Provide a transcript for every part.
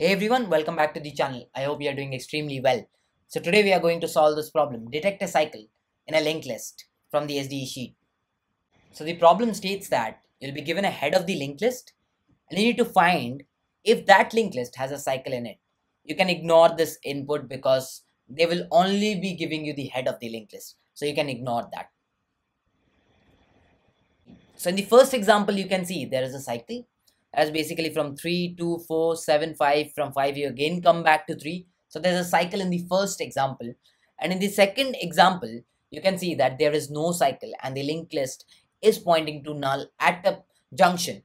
Hey everyone, welcome back to the channel. I hope you are doing extremely well. So today we are going to solve this problem. Detect a cycle in a linked list from the SDE sheet. So the problem states that you'll be given a head of the linked list and you need to find if that linked list has a cycle in it. You can ignore this input because they will only be giving you the head of the linked list. So you can ignore that. So in the first example, you can see there is a cycle as basically from 3 2 4 7 5 from 5 you again come back to 3 so there's a cycle in the first example. And in the second example you can see that there is no cycle and the linked list is pointing to null at the junction.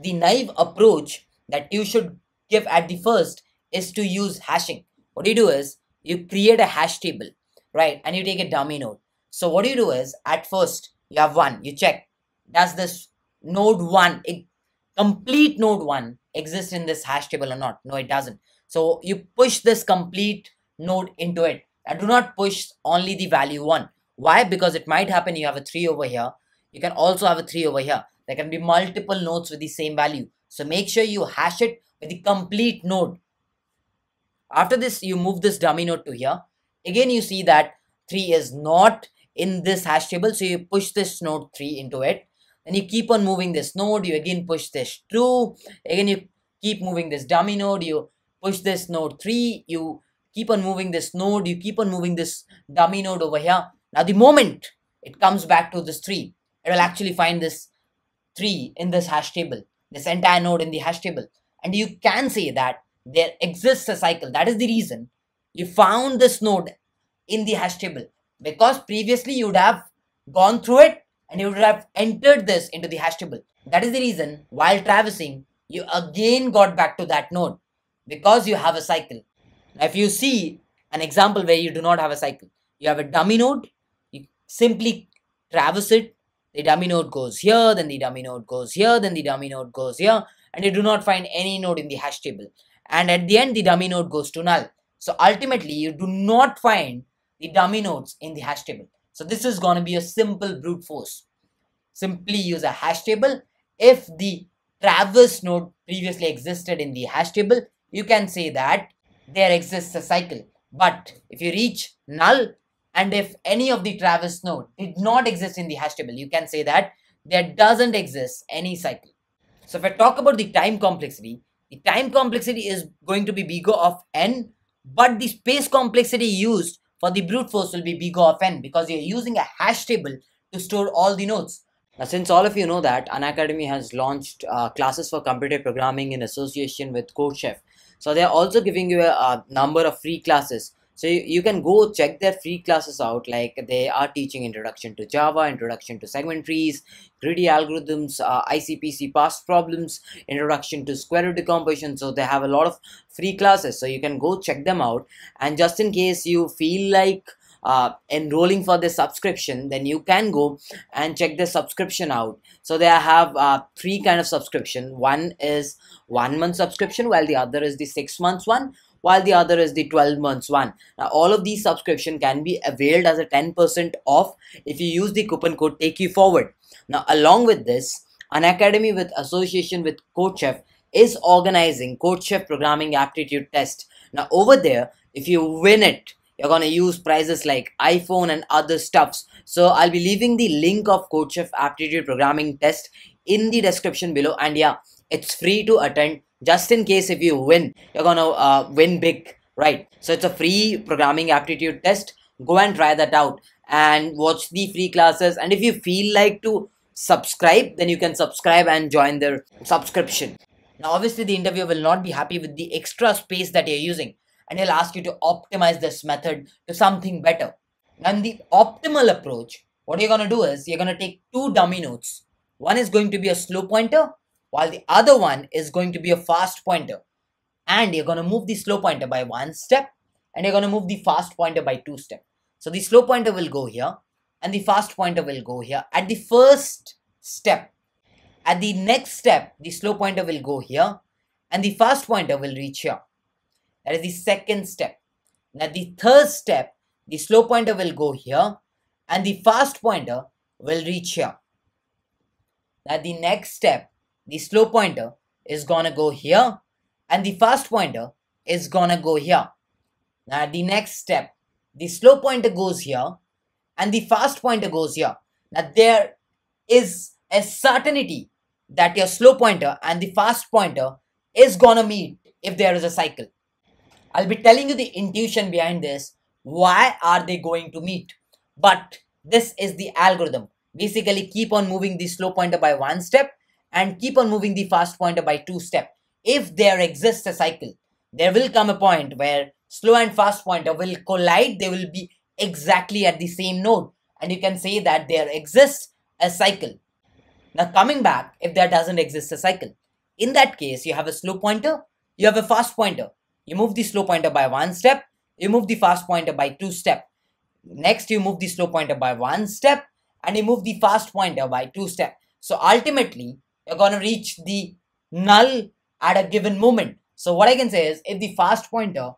The naive approach that you should give at the first is to use hashing. What you do is you create a hash table right? And you take a dummy node. So what you do is at first you have one you check. Does this node one complete node 1 exists in this hash table or not. No, it doesn't. So you push this complete node into it and do not push only the value 1. Why? Because it might happen you have a 3 over here. You can also have a 3 over here. There can be multiple nodes with the same value. So make sure you hash it with the complete node. After this, you move this dummy node to here. Again, you see that 3 is not in this hash table. So you push this node 3 into it and you keep on moving this node you again push this true. Again you keep moving this dummy node you push this node 3 you keep on moving this node you keep on moving this dummy node over here. Now the moment it comes back to this 3 it will actually find this 3 in this hash table this entire node in the hash table. And you can say that there exists a cycle. That is the reason you found this node in the hash table. Because previously you would have gone through it and you would have entered this into the hash table. That is the reason while traversing, you again got back to that node because you have a cycle. Now, if you see an example where you do not have a cycle, you have a dummy node, you simply traverse it, the dummy node goes here, then the dummy node goes here, then the dummy node goes here, and you do not find any node in the hash table. And at the end, the dummy node goes to null. So ultimately, you do not find the dummy nodes in the hash table. So this is going to be a simple brute force. Simply use a hash table. If the traverse node previously existed in the hash table, you can say that there exists a cycle. But if you reach null and if any of the traverse node did not exist in the hash table, you can say that there doesn't exist any cycle. So if I talk about the time complexity, the time complexity is going to be big O of n, but the space complexity used for the brute force will be big O of n because you're using a hash table to store all the nodes. Now, since all of you know that Unacademy has launched uh, classes for computer programming in association with CodeChef. So they're also giving you a, a number of free classes. So you, you, can go check their free classes out. Like they are teaching introduction to Java, introduction to segment trees, greedy algorithms, uh, ICPC past problems, introduction to square root decomposition. So they have a lot of free classes. So you can go check them out. And just in case you feel like uh, enrolling for the subscription then you can go and check the subscription out so they have uh, three kind of subscription one is one month subscription while the other is the six months one while the other is the 12 months one. Now all of these subscription can be availed as a 10% off if you use the coupon code take you forward. Now along with this, Unacademy with association with CodeChef is organizing CodeChef programming aptitude test. Now over there, if you win it, you're gonna use prizes like iPhone and other stuffs. So I'll be leaving the link of CodeChef aptitude programming test in the description below. And yeah, it's free to attend just in case if you win. You're gonna uh, win big right? So it's a free programming aptitude test. Go and try that out and watch the free classes. And if you feel like to subscribe then you can subscribe and join their subscription. Now obviously the interviewer will not be happy with the extra space that you're using and he'll ask you to optimize this method to something better and the optimal approach what you're going to do is you're going to take two dummy nodes one is going to be a slow pointer while the other one is going to be a fast pointer. And you're going to move the slow pointer by one step and you're going to move the fast pointer by two steps. So the slow pointer will go here and the fast pointer will go here at the first step. At the next step, the slow pointer will go here and the fast pointer will reach here. That is the second step. Now the third step, the slow pointer will go here and the fast pointer will reach here. Now the next step, the slow pointer is gonna go here and the fast pointer is gonna go here. Now the next step, the slow pointer goes here and the fast pointer goes here. Now there is a certainty that your slow pointer and the fast pointer is gonna meet if there is a cycle. I'll be telling you the intuition behind this. Why are they going to meet? But this is the algorithm. Basically, keep on moving the slow pointer by one step and keep on moving the fast pointer by two step. If there exists a cycle, there will come a point where slow and fast pointer will collide. They will be exactly at the same node. And you can say that there exists a cycle. Now coming back, if there doesn't exist a cycle, in that case, you have a slow pointer, you have a fast pointer. You move the slow pointer by one step, you move the fast pointer by two step. Next, you move the slow pointer by one step, and you move the fast pointer by two step. So ultimately, you're going to reach the null at a given moment. So what I can say is, if the fast pointer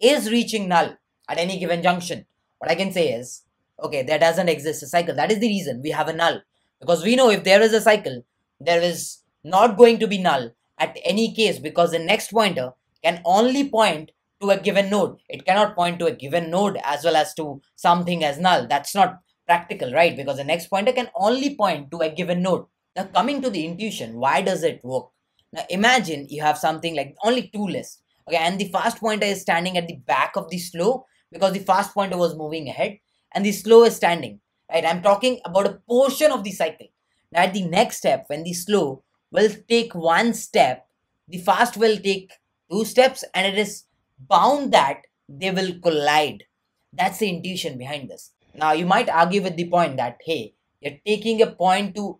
is reaching null at any given junction, what I can say is, okay, there doesn't exist a cycle. That is the reason we have a null. Because we know if there is a cycle, there is not going to be null at any case because the next pointer can only point to a given node. It cannot point to a given node as well as to something as null. That's not practical, right? Because the next pointer can only point to a given node. Now coming to the intuition, why does it work? Now imagine you have something like only two lists. Okay, and the fast pointer is standing at the back of the slow because the fast pointer was moving ahead and the slow is standing. Right? I'm talking about a portion of the cycle. Now at the next step, when the slow will take one step, the fast will take two steps and it is bound that they will collide. That's the intuition behind this. Now, you might argue with the point that, hey, you're taking a point to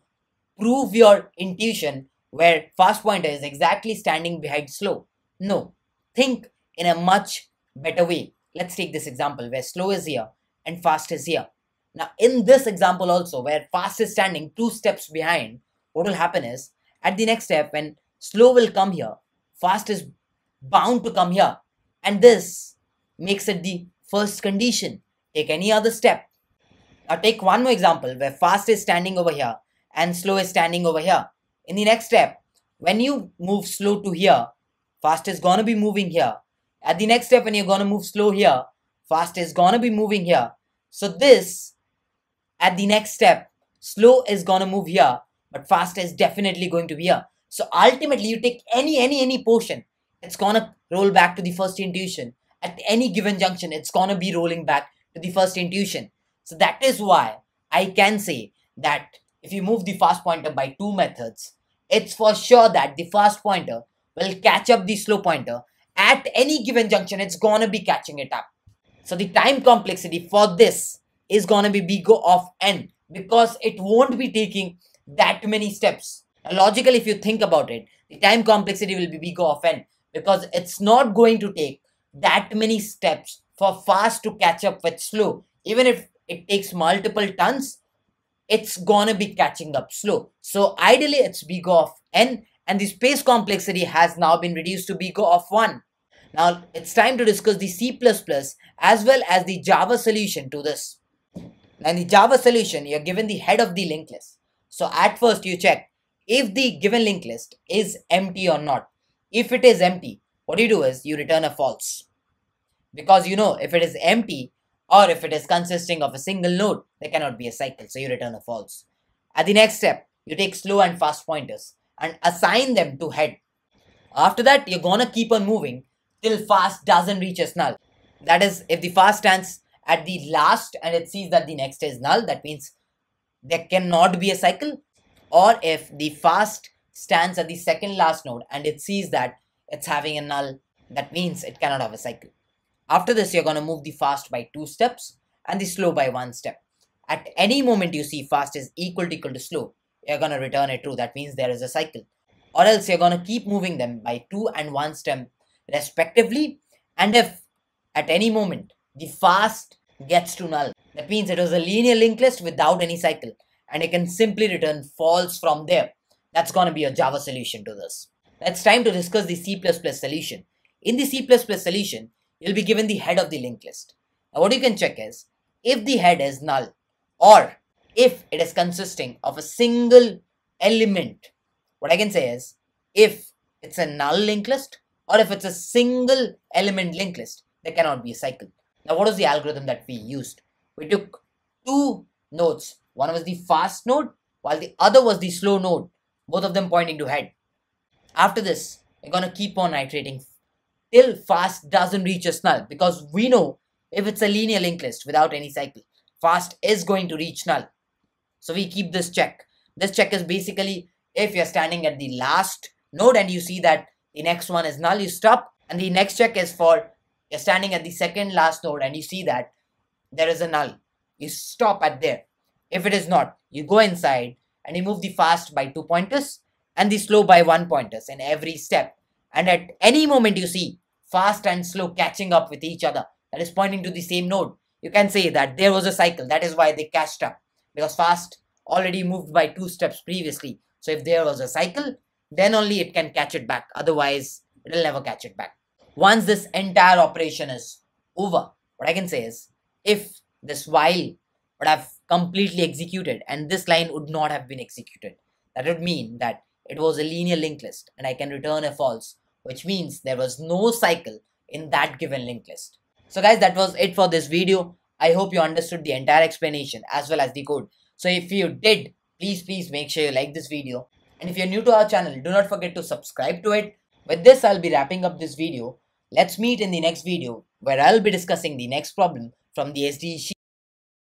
prove your intuition where fast pointer is exactly standing behind slow. No, think in a much better way. Let's take this example where slow is here and fast is here. Now, in this example also, where fast is standing two steps behind, what will happen is, at the next step, when slow will come here, fast is bound to come here. And this makes it the first condition. Take any other step. Now take one more example where fast is standing over here and slow is standing over here. In the next step, when you move slow to here, fast is gonna be moving here. At the next step, when you're gonna move slow here, fast is gonna be moving here. So this, at the next step, slow is gonna move here, but fast is definitely going to be here. So ultimately, you take any, any, any portion it's gonna roll back to the first intuition. At any given junction, it's gonna be rolling back to the first intuition. So that is why I can say that if you move the fast pointer by two methods, it's for sure that the fast pointer will catch up the slow pointer. At any given junction, it's gonna be catching it up. So the time complexity for this is gonna be big O of n because it won't be taking that many steps. Now, logically, if you think about it, the time complexity will be big O of n because it's not going to take that many steps for fast to catch up with slow. Even if it takes multiple tons, it's gonna be catching up slow. So ideally it's big of n and the space complexity has now been reduced to big of 1. Now it's time to discuss the C++ as well as the Java solution to this. Now in the Java solution, you're given the head of the linked list. So at first you check if the given linked list is empty or not. If it is empty, what you do is you return a false. Because you know if it is empty or if it is consisting of a single node, there cannot be a cycle. So you return a false. At the next step, you take slow and fast pointers and assign them to head. After that, you're gonna keep on moving till fast doesn't reach its null. That is, if the fast stands at the last and it sees that the next is null, that means there cannot be a cycle. Or if the fast stands at the second last node and it sees that it's having a null, that means it cannot have a cycle. After this, you're going to move the fast by two steps and the slow by one step. At any moment you see fast is equal to equal to slow, you're going to return it true. That means there is a cycle. Or else you're going to keep moving them by two and one step respectively. And if at any moment the fast gets to null, that means it was a linear linked list without any cycle. And you can simply return false from there. That's going to be a Java solution to this. It's time to discuss the C++ solution. In the C++ solution, you'll be given the head of the linked list. Now what you can check is, if the head is null or if it is consisting of a single element, what I can say is, if it's a null linked list or if it's a single element linked list, there cannot be a cycle. Now, what was the algorithm that we used? We took two nodes. One was the fast node, while the other was the slow node, both of them pointing to head. After this, we're to keep on iterating till fast doesn't reach its null because we know if it's a linear linked list without any cycle, fast is going to reach null. So we keep this check. This check is basically if you're standing at the last node and you see that the next one is null, you stop. And the next check is for you're standing at the second last node and you see that there is a null. You stop at there. If it is not, you go inside and you move the fast by two pointers and the slow by one pointers in every step. And at any moment you see fast and slow catching up with each other, that is pointing to the same node, you can say that there was a cycle. That is why they catched up because fast already moved by two steps previously. So if there was a cycle, then only it can catch it back. Otherwise, it will never catch it back. Once this entire operation is over, what I can say is if this while would have completely executed and this line would not have been executed, that would mean that it was a linear linked list and I can return a false, which means there was no cycle in that given linked list. So guys, that was it for this video. I hope you understood the entire explanation as well as the code. So if you did, please, please make sure you like this video. And if you're new to our channel, do not forget to subscribe to it. With this, I'll be wrapping up this video. Let's meet in the next video where I'll be discussing the next problem from the SDE sheet.